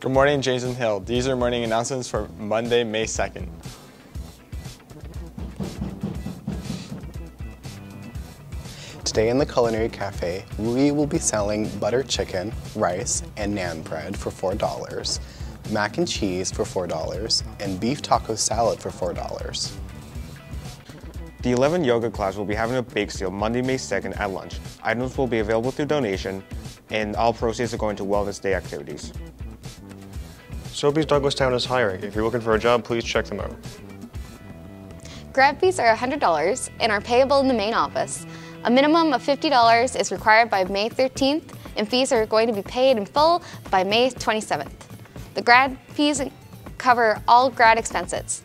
Good morning, James M. Hill. These are morning announcements for Monday, May 2nd. Today in the Culinary Cafe, we will be selling butter chicken, rice, and naan bread for $4, mac and cheese for $4, and beef taco salad for $4. The 11 yoga class will be having a bake sale Monday, May 2nd at lunch. Items will be available through donation, and all proceeds are going to Wellness Day activities. Sobeys Douglastown is hiring. If you're looking for a job, please check them out. Grad fees are $100 and are payable in the main office. A minimum of $50 is required by May 13th, and fees are going to be paid in full by May 27th. The grad fees cover all grad expenses.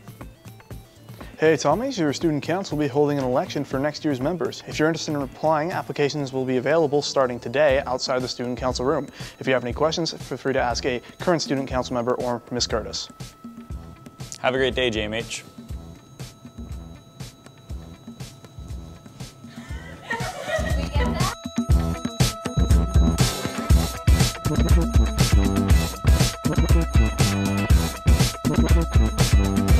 Hey Tommies, your student council will be holding an election for next year's members. If you're interested in applying, applications will be available starting today outside the student council room. If you have any questions, feel free to ask a current student council member or Ms. Curtis. Have a great day, JMH.